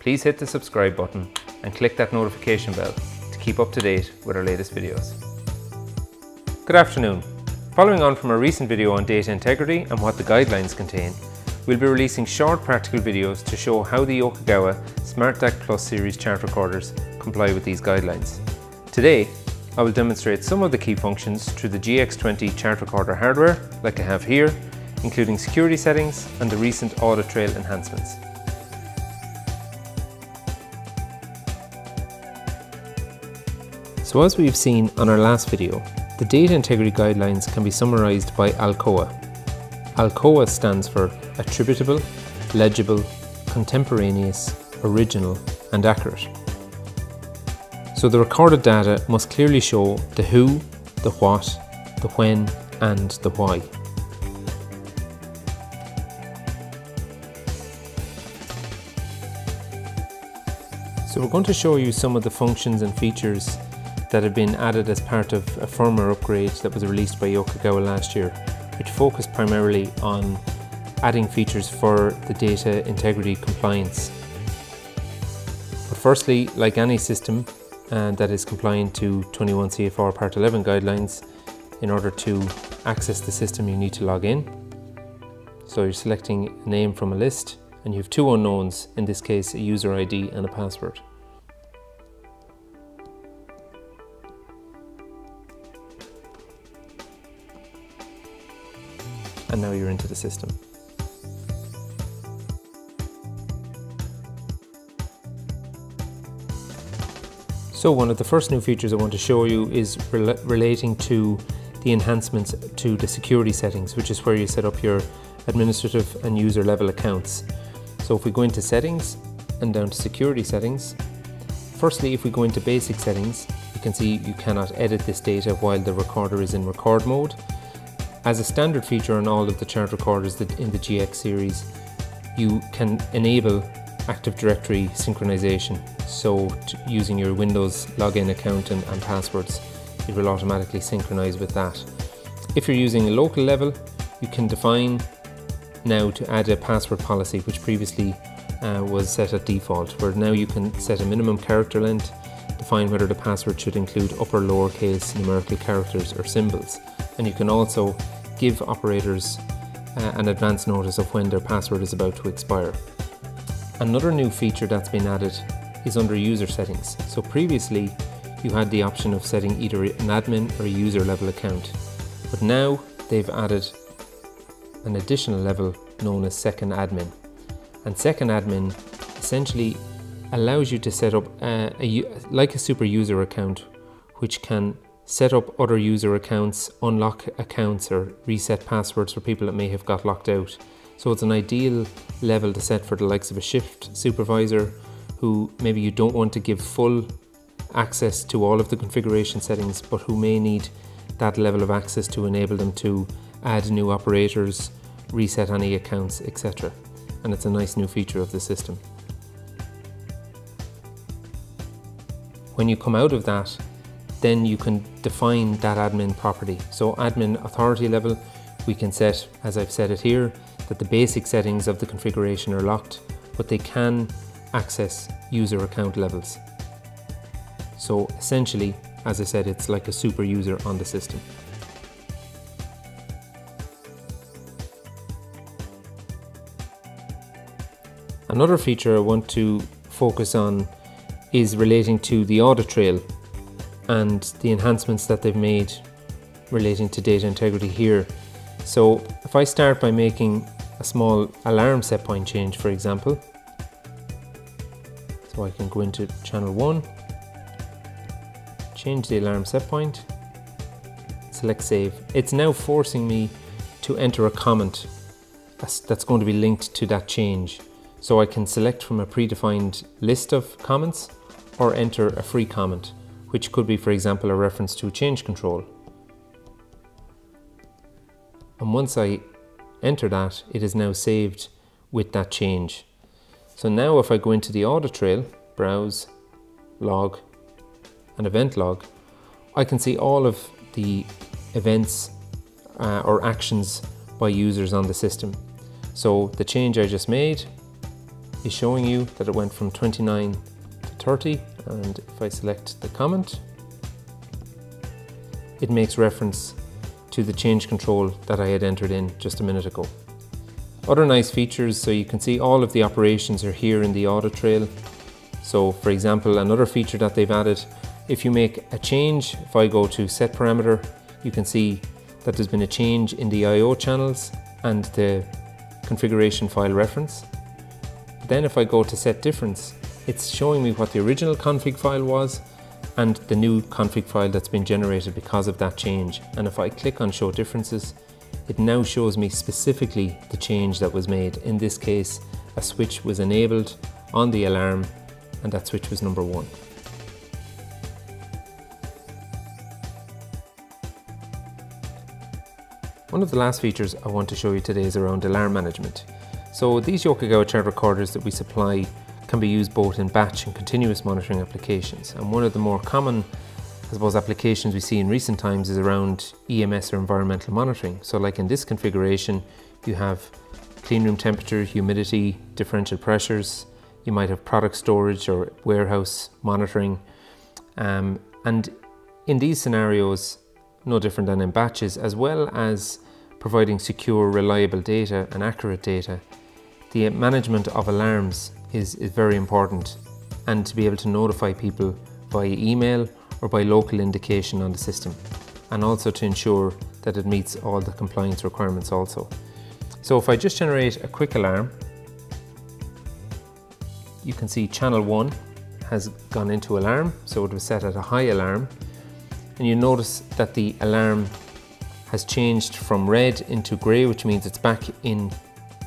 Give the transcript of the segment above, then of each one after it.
please hit the subscribe button and click that notification bell to keep up to date with our latest videos. Good afternoon. Following on from our recent video on data integrity and what the guidelines contain, we'll be releasing short practical videos to show how the Yokogawa SmartDAC Plus series chart recorders comply with these guidelines. Today, I will demonstrate some of the key functions through the GX20 chart recorder hardware, like I have here, including security settings and the recent audit trail enhancements. So as we've seen on our last video, the data integrity guidelines can be summarized by ALCOA. ALCOA stands for attributable, legible, contemporaneous, original and accurate. So the recorded data must clearly show the who, the what, the when and the why. So we're going to show you some of the functions and features that have been added as part of a firmware upgrade that was released by Yokogawa last year, which focused primarily on adding features for the data integrity compliance. But firstly, like any system uh, that is compliant to 21 CFR Part 11 guidelines, in order to access the system you need to log in. So you're selecting a name from a list and you have two unknowns, in this case a user ID and a password. And now you're into the system. So one of the first new features I want to show you is rel relating to the enhancements to the security settings, which is where you set up your administrative and user level accounts. So if we go into settings and down to security settings, firstly if we go into basic settings, you can see you cannot edit this data while the recorder is in record mode. As a standard feature on all of the chart recorders in the GX series, you can enable Active Directory synchronization. So using your Windows login account and, and passwords, it will automatically synchronize with that. If you're using a local level, you can define now to add a password policy, which previously uh, was set at default, where now you can set a minimum character length, define whether the password should include upper lowercase numerical characters or symbols. And you can also give operators uh, an advance notice of when their password is about to expire. Another new feature that's been added is under user settings. So previously you had the option of setting either an admin or a user level account. But now they've added an additional level known as second admin. And second admin essentially allows you to set up uh, a, a, like a super user account which can set up other user accounts, unlock accounts or reset passwords for people that may have got locked out. So it's an ideal level to set for the likes of a shift supervisor who maybe you don't want to give full access to all of the configuration settings, but who may need that level of access to enable them to add new operators, reset any accounts, etc. And it's a nice new feature of the system. When you come out of that, then you can define that admin property. So admin authority level, we can set, as I've said it here, that the basic settings of the configuration are locked, but they can access user account levels. So essentially, as I said, it's like a super user on the system. Another feature I want to focus on is relating to the audit trail and the enhancements that they've made relating to data integrity here. So if I start by making a small alarm set point change, for example. So I can go into channel 1, change the alarm set point, select save. It's now forcing me to enter a comment that's going to be linked to that change. So I can select from a predefined list of comments or enter a free comment, which could be, for example, a reference to a change control. And once I enter that, it is now saved with that change. So now if I go into the audit trail, browse, log, and event log, I can see all of the events uh, or actions by users on the system. So the change I just made is showing you that it went from 29 to 30 and if I select the comment it makes reference to the change control that I had entered in just a minute ago. Other nice features, so you can see all of the operations are here in the audit trail. So for example, another feature that they've added, if you make a change, if I go to set parameter, you can see that there's been a change in the IO channels and the configuration file reference. Then if I go to set difference, it's showing me what the original config file was and the new config file that's been generated because of that change. And if I click on show differences, it now shows me specifically the change that was made. In this case, a switch was enabled on the alarm and that switch was number one. One of the last features I want to show you today is around alarm management. So these Yokogawa chart recorders that we supply can be used both in batch and continuous monitoring applications. And one of the more common, I suppose, applications we see in recent times is around EMS or environmental monitoring. So like in this configuration, you have clean room temperature, humidity, differential pressures, you might have product storage or warehouse monitoring. Um, and in these scenarios, no different than in batches, as well as providing secure, reliable data and accurate data. The management of alarms is, is very important and to be able to notify people via email or by local indication on the system and also to ensure that it meets all the compliance requirements also. So if I just generate a quick alarm, you can see channel 1 has gone into alarm, so it was set at a high alarm and you notice that the alarm has changed from red into grey, which means it's back in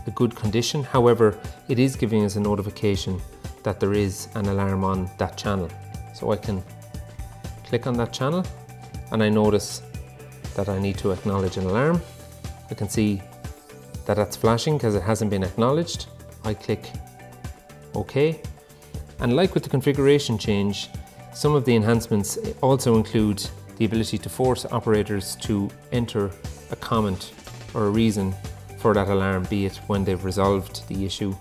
a good condition. However, it is giving us a notification that there is an alarm on that channel. So I can click on that channel and I notice that I need to acknowledge an alarm. I can see that that's flashing because it hasn't been acknowledged. I click OK. And like with the configuration change, some of the enhancements also include the ability to force operators to enter a comment or a reason for that alarm, be it when they've resolved the issue.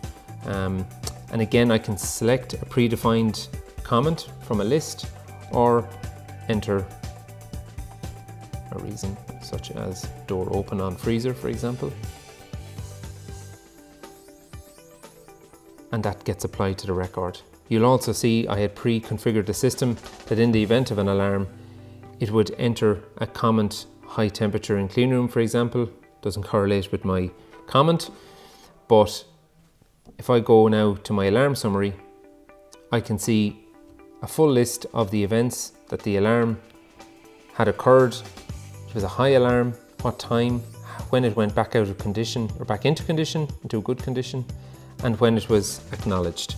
Um, and again, I can select a predefined comment from a list or enter a reason such as door open on freezer, for example. And that gets applied to the record. You'll also see I had pre-configured the system that in the event of an alarm, it would enter a comment high temperature in clean room, for example. Doesn't correlate with my comment, but if I go now to my alarm summary, I can see a full list of the events that the alarm had occurred. It was a high alarm, what time, when it went back out of condition or back into condition, into a good condition, and when it was acknowledged.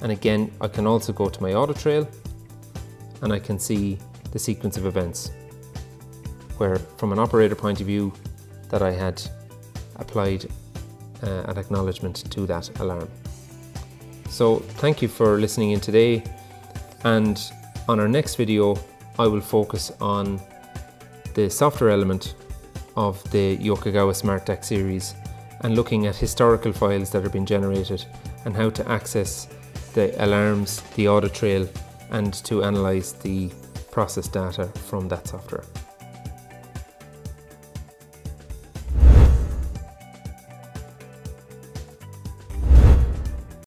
And again, I can also go to my audit trail and I can see the sequence of events where from an operator point of view that I had applied uh, an acknowledgement to that alarm. So thank you for listening in today and on our next video I will focus on the software element of the Yokogawa Smart series and looking at historical files that have been generated and how to access the alarms, the audit trail and to analyse the process data from that software.